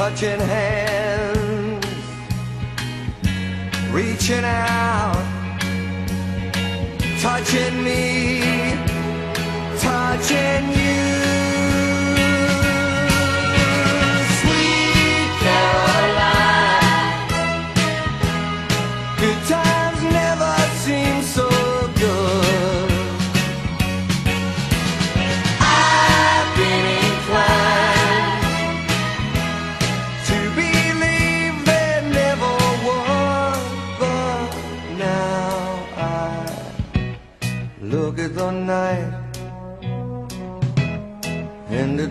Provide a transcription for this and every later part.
Touching hands, reaching out, touching me, touching you.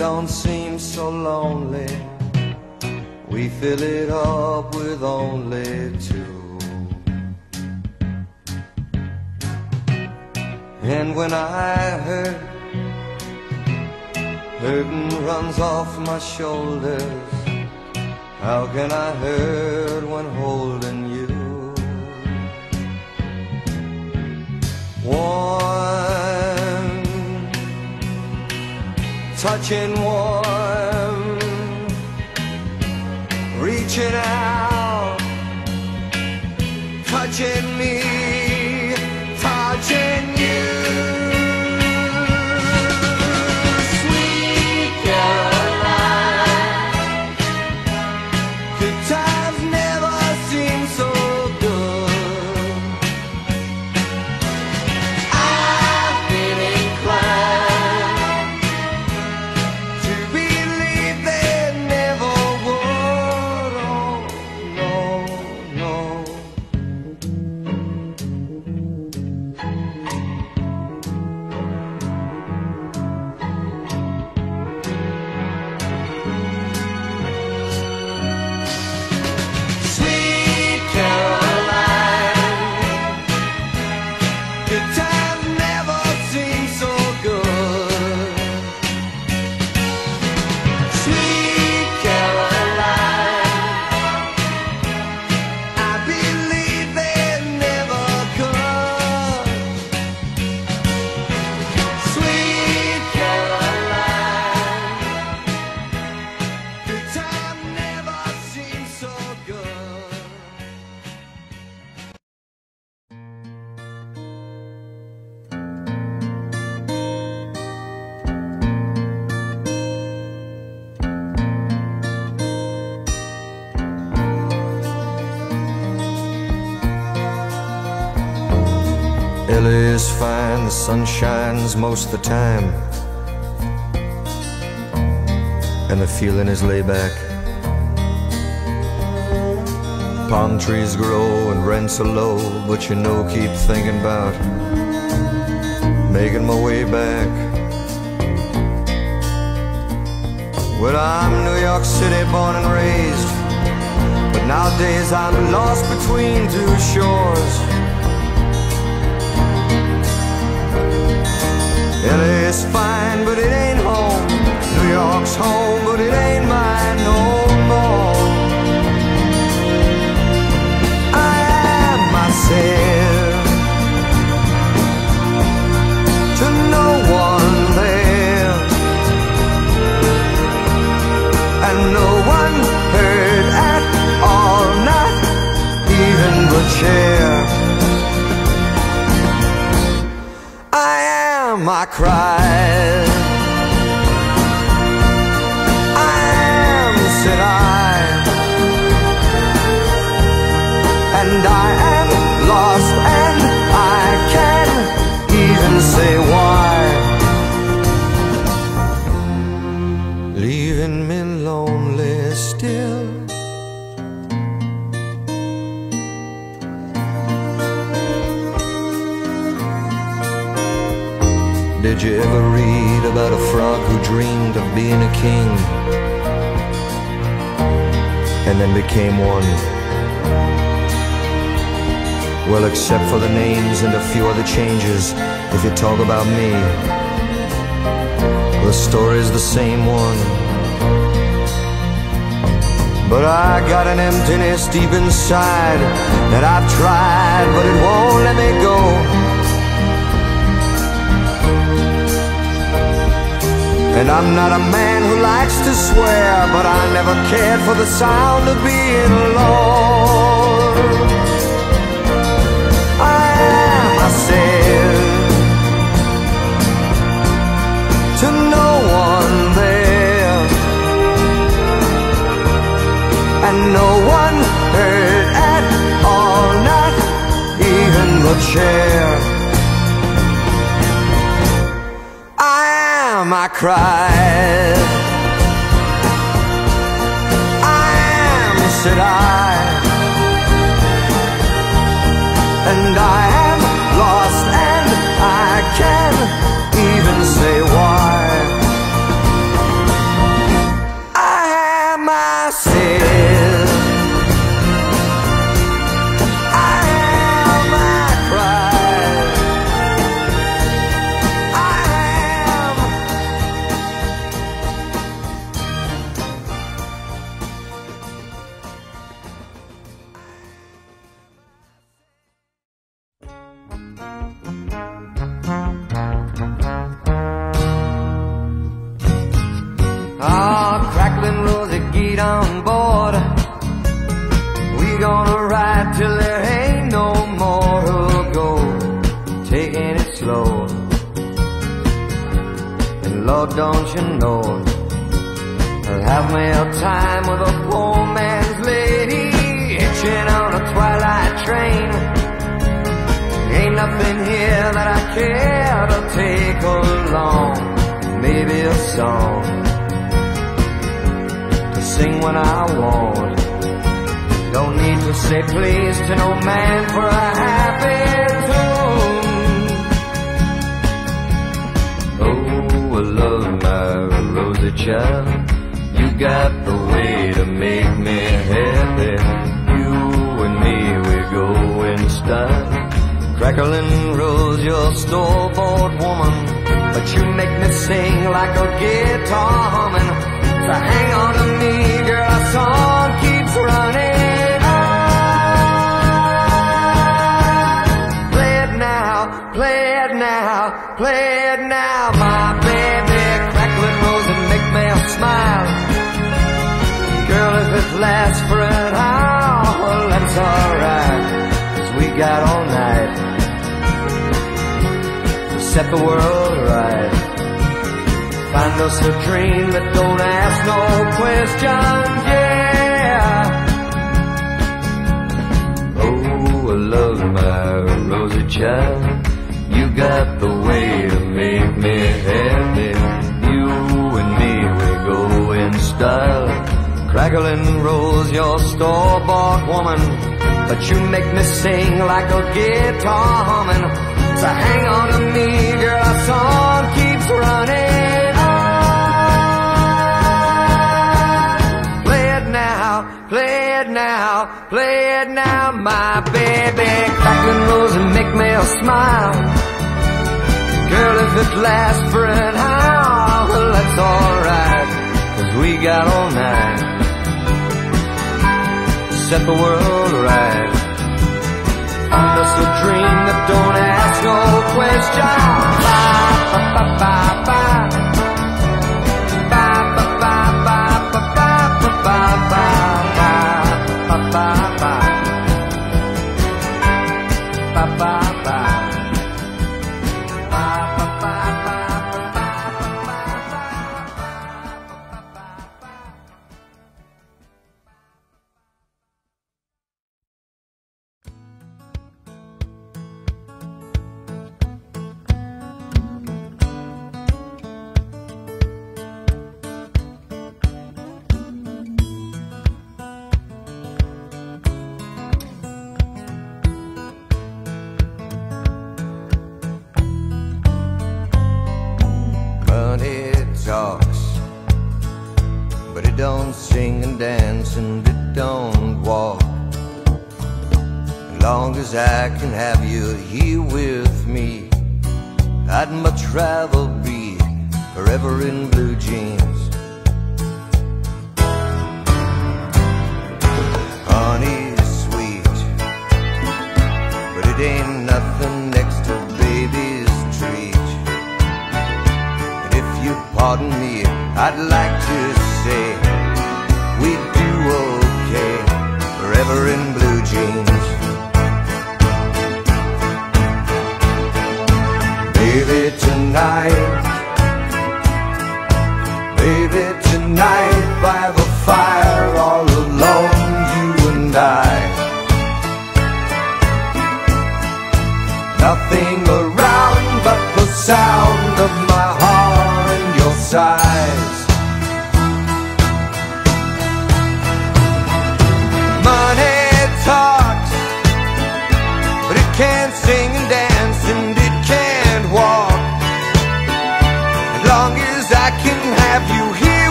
Don't seem so lonely. We fill it up with only two. And when I hurt, hurting runs off my shoulders. How can I hurt when holding you? Warm, touching warm, reaching out, touching me, sun shines most the time. And the feeling is laid back. Palm trees grow and rents are low, but you know, keep thinking about making my way back. Well, I'm New York City born and raised, but nowadays I'm lost between two shores. LA's fine, but it ain't home. New York's home, but it ain't mine no more. I am myself to no one there, and no one heard at all, not even the chair. Am, about a frog who dreamed of being a king and then became one? Well, except for the names and a few other changes, if you talk about me, the story's the same one. But I got an emptiness deep inside that I've tried, but it won't let me go. And I'm not a man who likes to swear, but I never cared for the sound of being alone. I am myself to no one there, and no one heard at all, not even the chair. Cried. I am, said I. And I Lord, don't you know, I'll have me a time with a poor man's lady, hitching on a twilight train. Ain't nothing here that I care to take along. Maybe a song to sing when I want. Don't need to say please to no man for a happy child. You got the way to make me happy. You and me, we go in style. Crackling rose, your store-bought woman. But you make me sing like a guitar humming. So hang on to me, girl, our song keeps running on. Play it now, play it now, play it now, Lasts for an hour, that's alright. Cause we got all night to set the world right. Find us a dream that don't ask no questions, yeah. Oh, I love my Rosie child. You got the Crackling rose, your store-bought woman. But you make me sing like a guitar humming. So hang on to me, girl, our song keeps running on. Play it now, play it now, play it now, my baby. Crackling rose and make me a smile. Girl, if it lasts for an hour, well, that's alright. Cause we got all night set the world right. Find us a dream that don't ask no questions. Ba, ba, ba, ba, ba. Ba, ba, ba, ba, ba, ba, ba, ba, ba, ba, ba, ba, ba.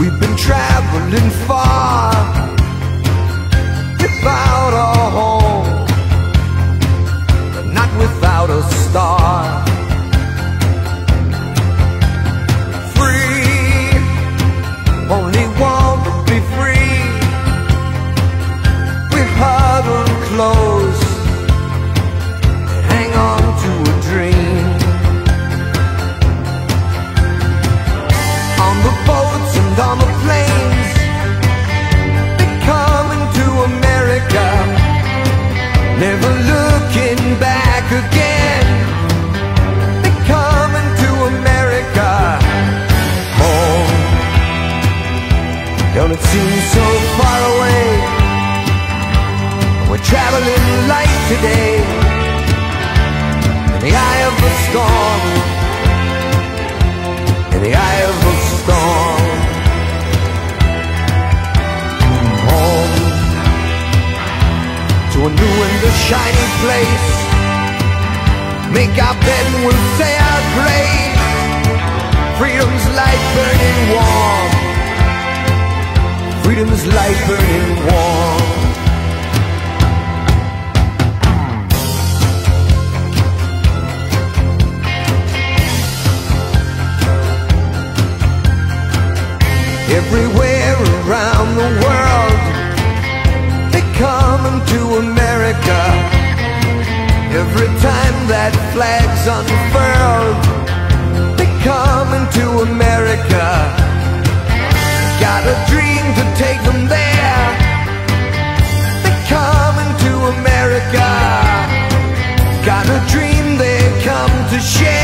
We've been traveling far place. Make our bed and we'll say our grace. Freedom's light burning warm. Freedom's light burning warm. Everywhere around the world, they come into America. Every time that flag's unfurled, they come into America. Got a dream to take them there. They come into America. Got a dream they come to share.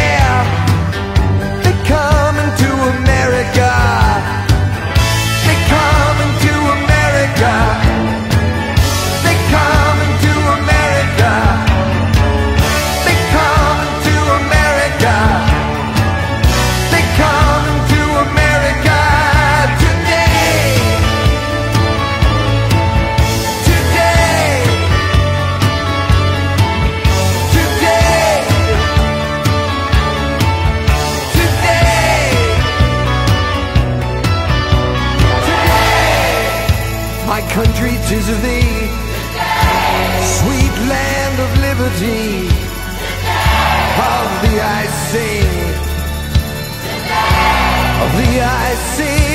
Tis of thee, sweet land of liberty. Of thee I sing, of thee I sing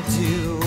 that died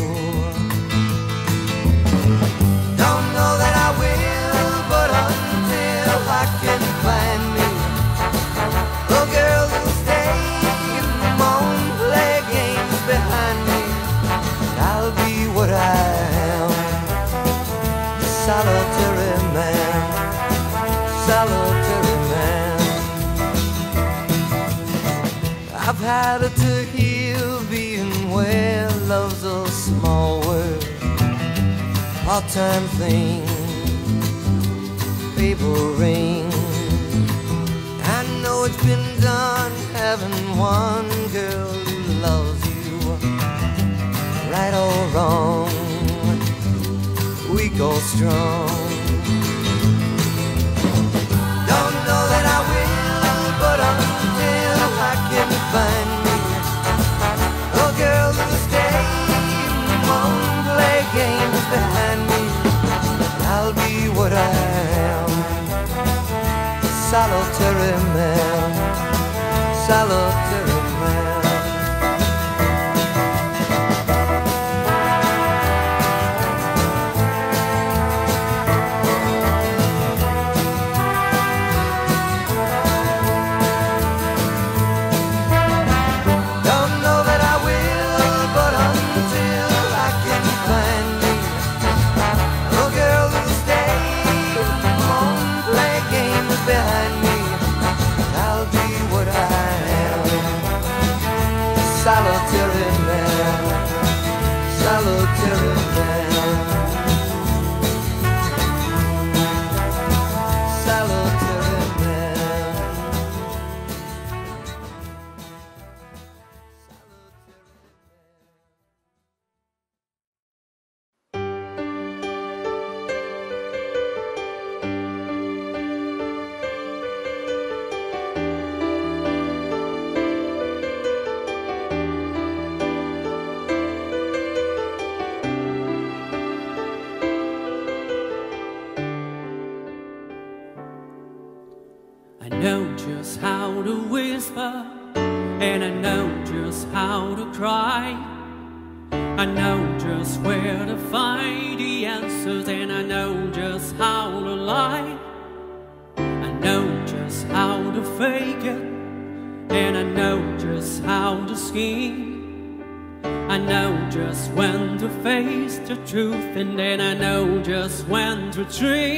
part-time thing. People ring. I know it's been done having one girl who loves you. Right or wrong Weak or strong. Don't know that I will solitary man, solitary tree.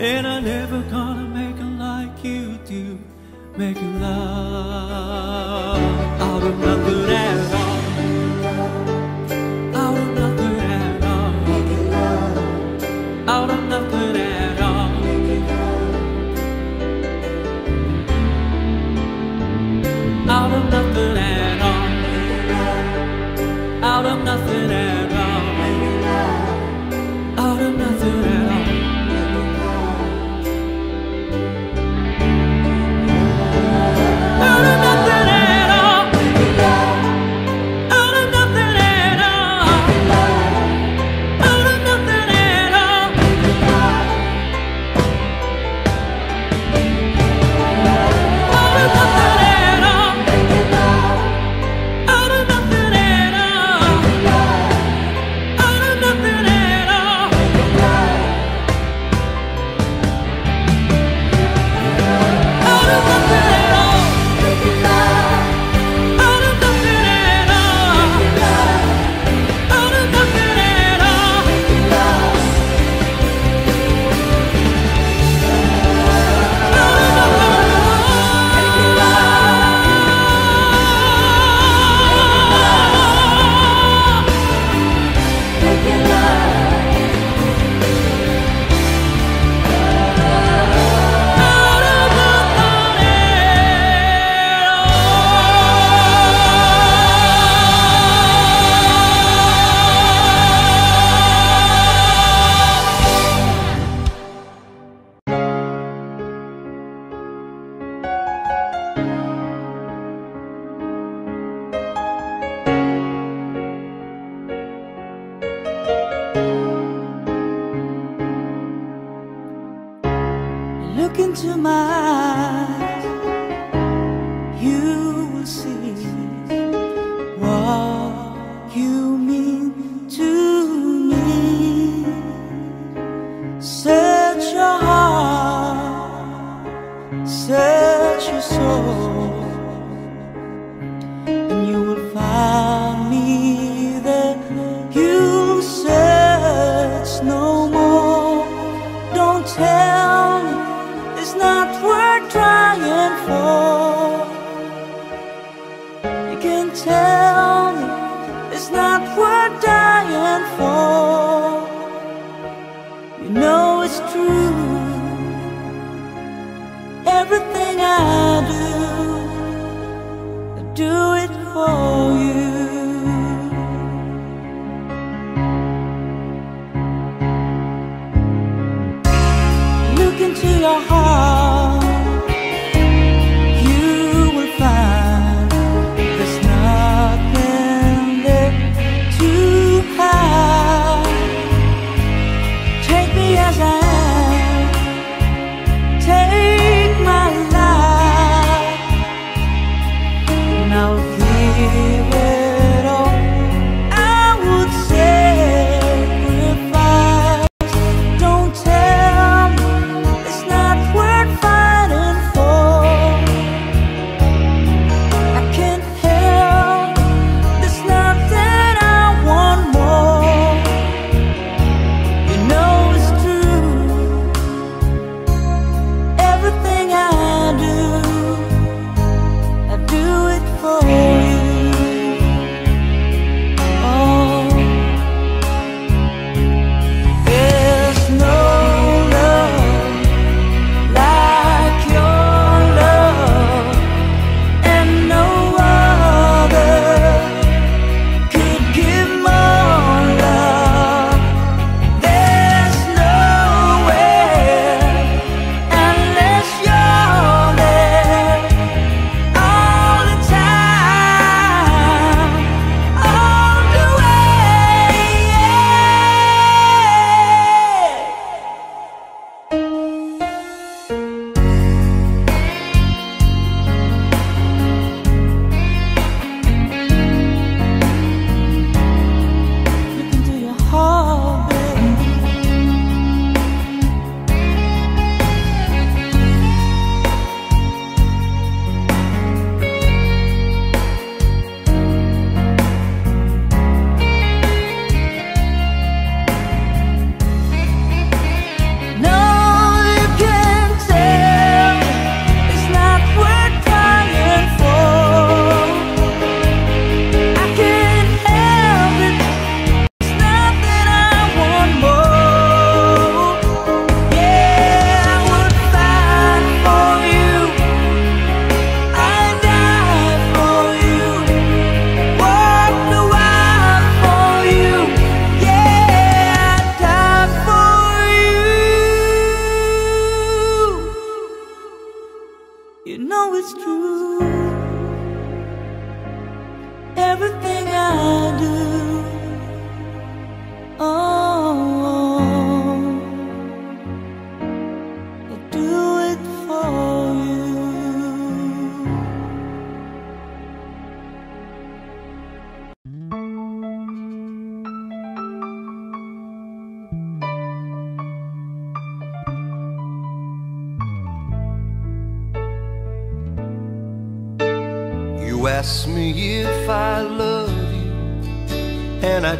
And I never gonna make it like you do Make it love. I remember that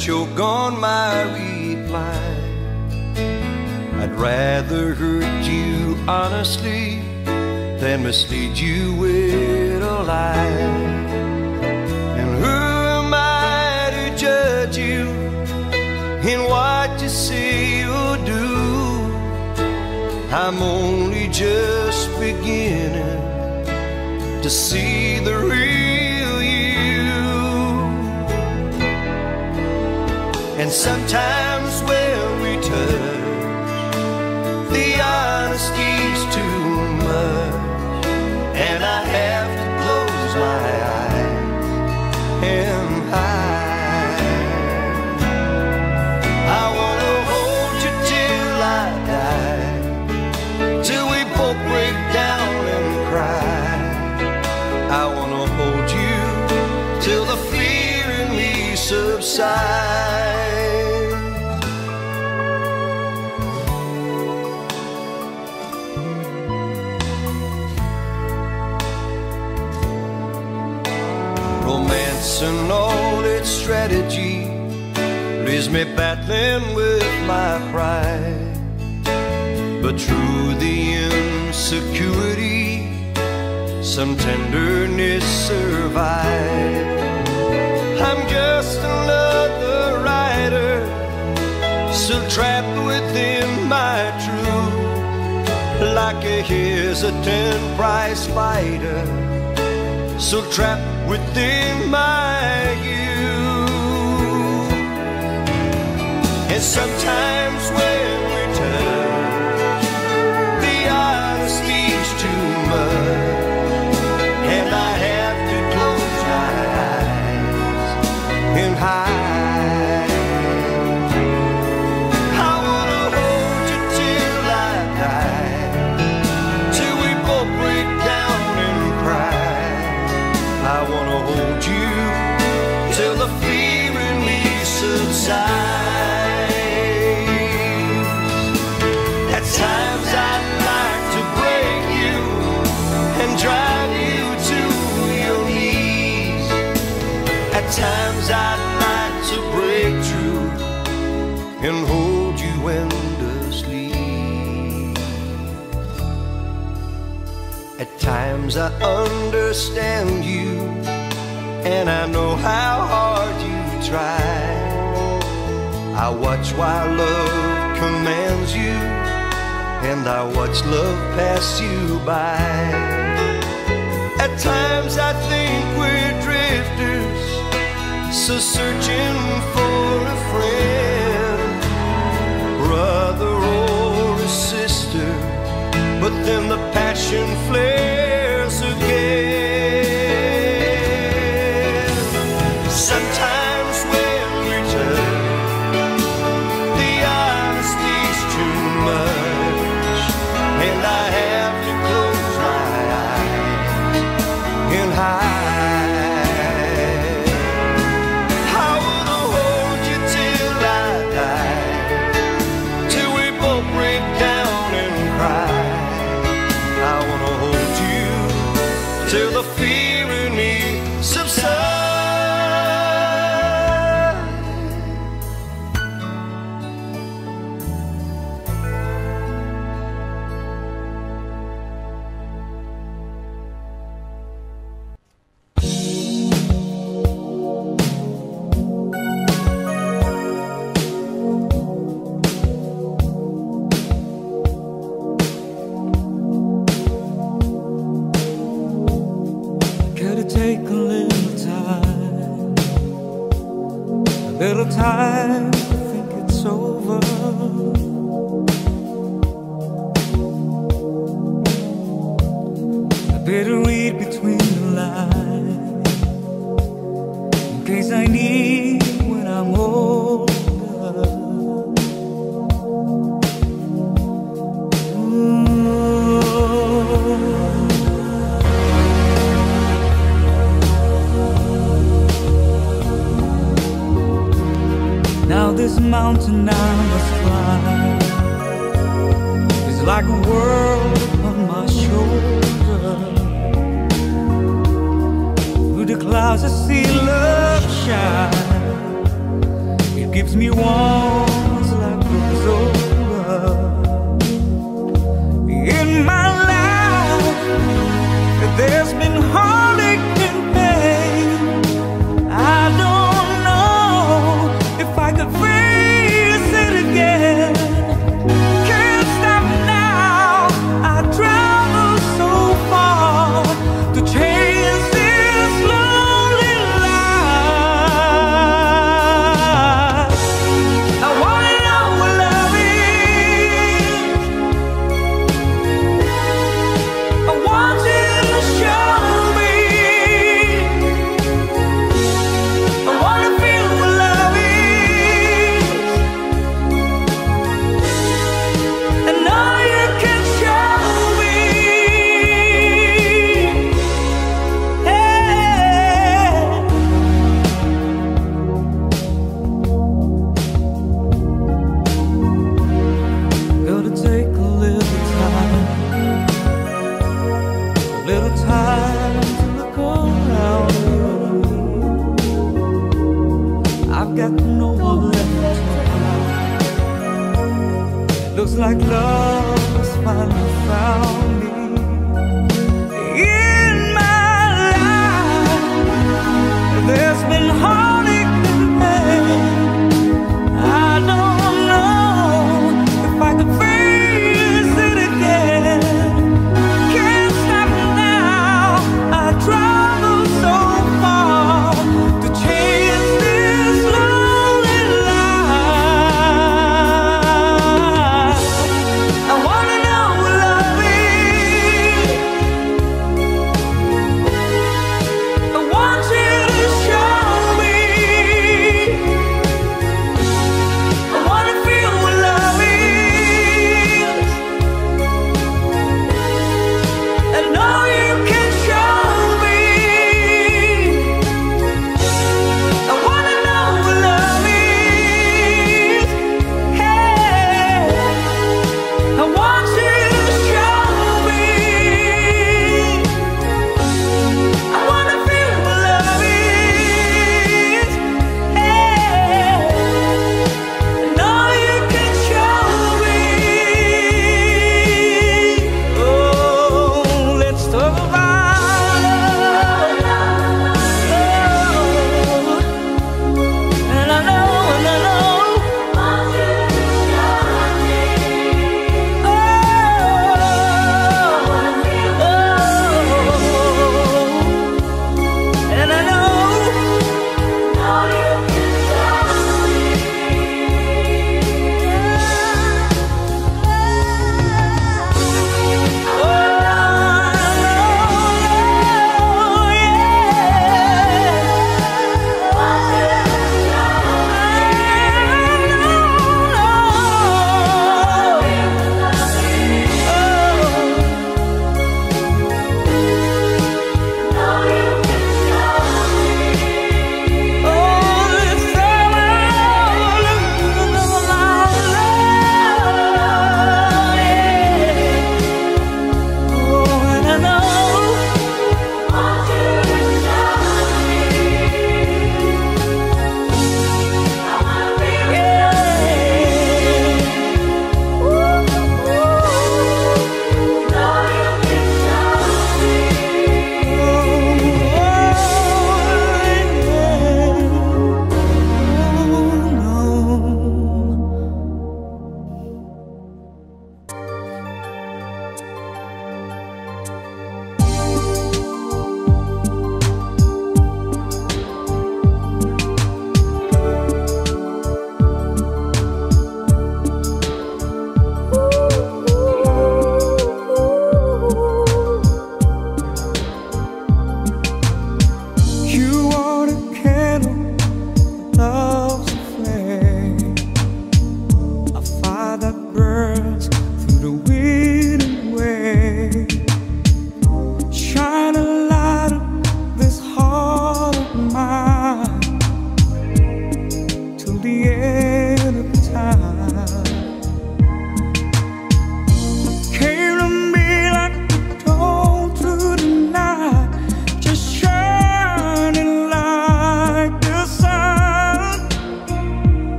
choke on my And all its strategy leaves me battling with my pride. But through the insecurity, some tenderness survives. I'm just another rider, still trapped within my truth, like a hesitant prize fighter, still trapped within my youth. And sometimes when we touch, the honesty's too much, and I have to close my eyes and hide. Times I understand you, and I know how hard you try. I watch while love commands you, and I watch love pass you by. At times I think we're drifters, so searching for a friend, brother or a sister. But then the passion flares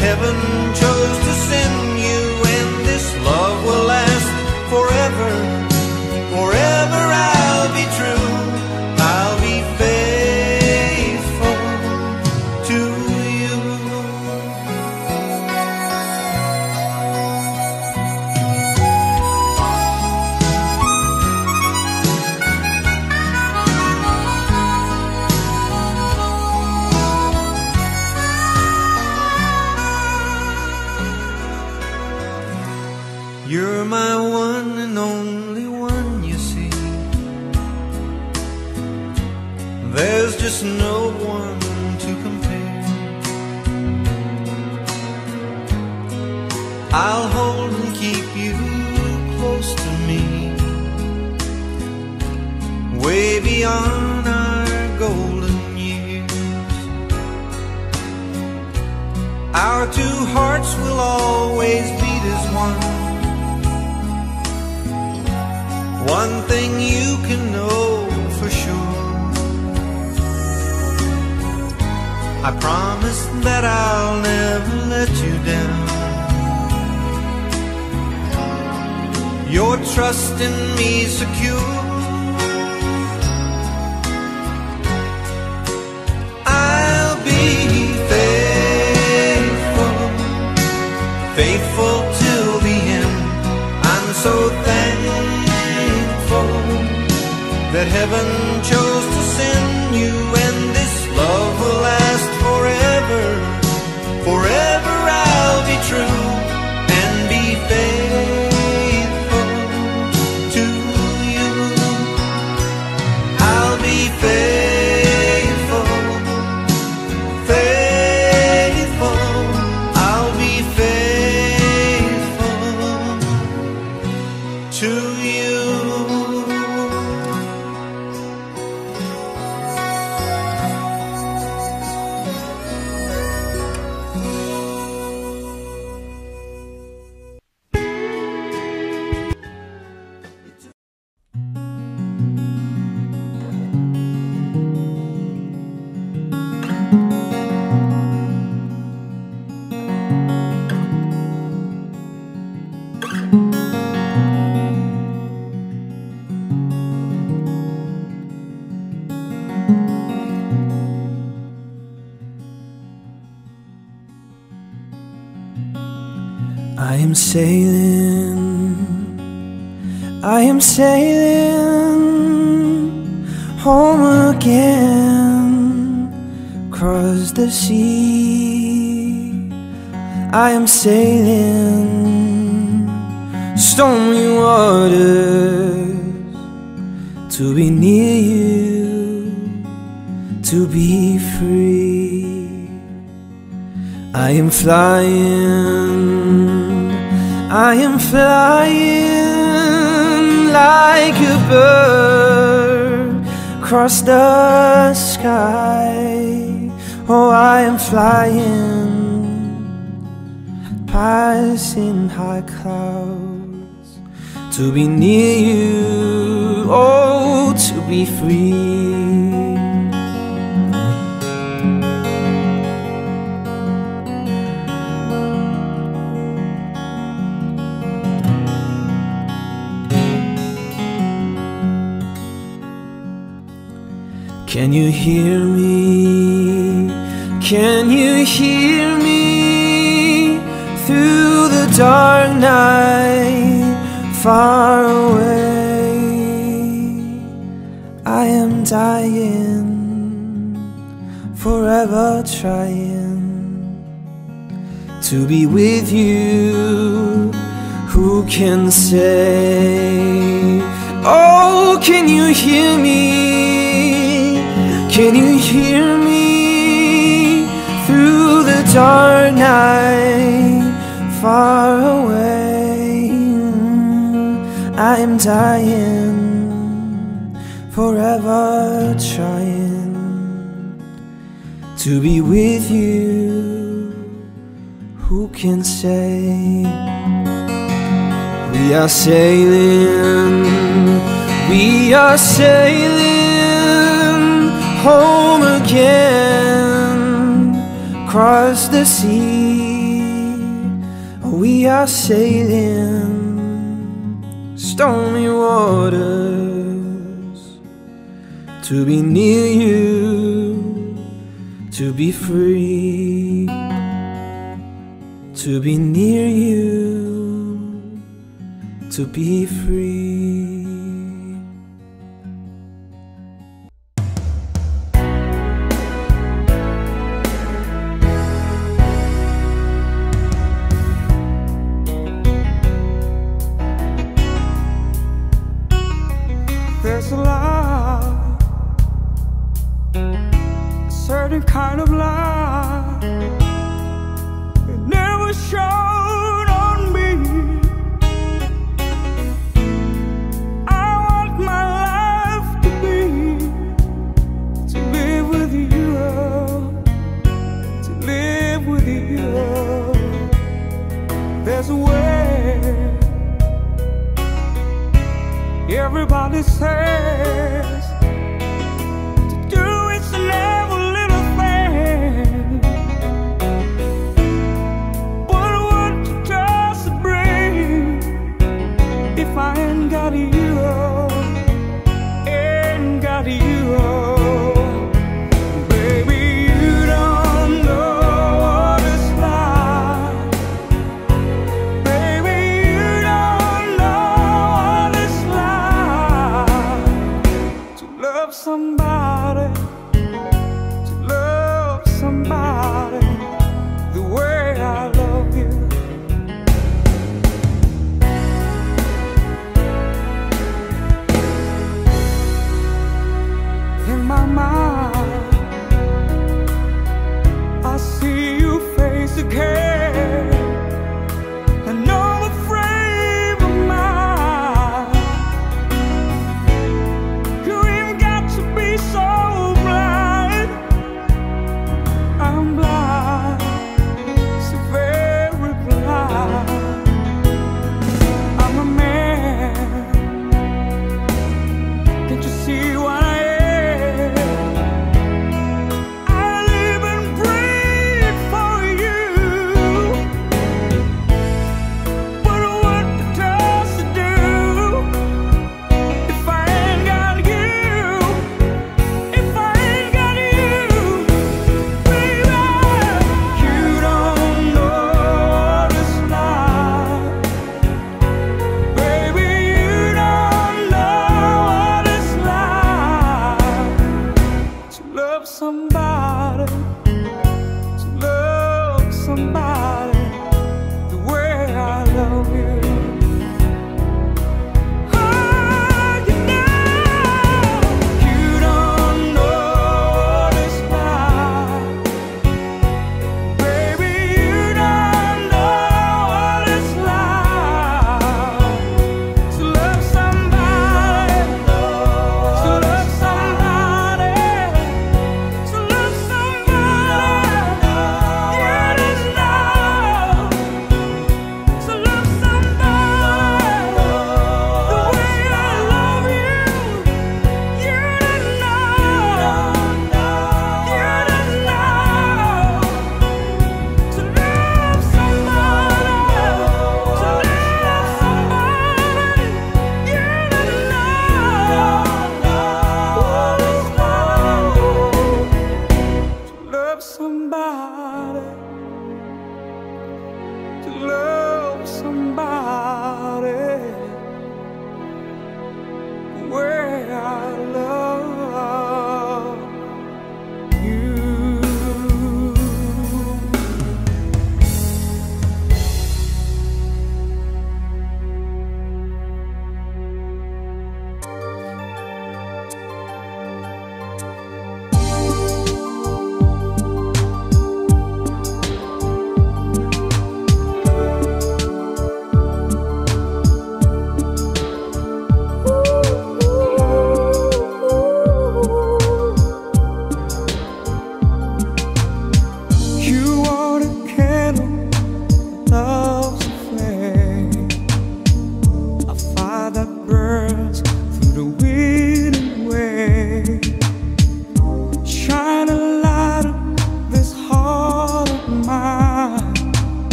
heaven am sailing, I am sailing home again, across the sea. I am sailing stormy waters to be near you, to be free. I am flying, I am flying like a bird across the sky. Oh, I am flying, passing high clouds to be near you, oh, to be free. Can you hear me? Can you hear me through the dark night far away? I am dying, forever trying to be with you. Who can say? Oh, can you hear me? Can you hear me through the dark night far away? I am dying, forever trying to be with you. Who can say? We are sailing, we are sailing home again, across the sea. We are sailing. Stormy waters. To be near you, to be free, to be near you. To be free.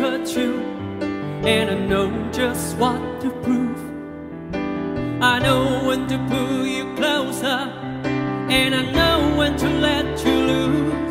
touch you, and I know just what to prove. I know when to pull you closer, and I know when to let you lose.